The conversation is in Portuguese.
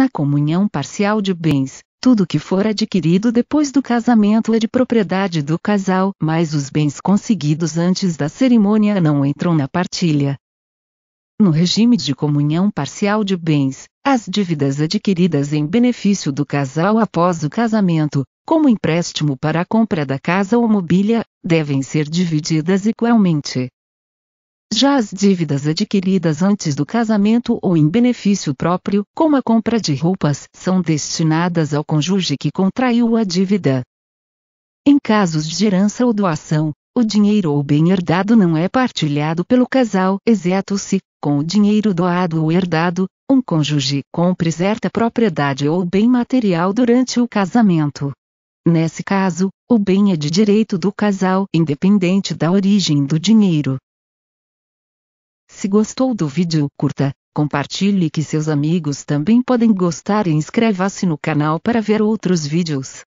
Na comunhão parcial de bens, tudo que for adquirido depois do casamento é de propriedade do casal, mas os bens conseguidos antes da cerimônia não entram na partilha. No regime de comunhão parcial de bens, as dívidas adquiridas em benefício do casal após o casamento, como empréstimo para a compra da casa ou mobília, devem ser divididas igualmente. Já as dívidas adquiridas antes do casamento ou em benefício próprio, como a compra de roupas, são destinadas ao cônjuge que contraiu a dívida. Em casos de herança ou doação, o dinheiro ou bem herdado não é partilhado pelo casal, exceto se, com o dinheiro doado ou herdado, um cônjuge compre certa propriedade ou bem material durante o casamento. Nesse caso, o bem é de direito do casal, independente da origem do dinheiro. Se gostou do vídeo, curta, compartilhe que seus amigos também podem gostar e inscreva-se no canal para ver outros vídeos.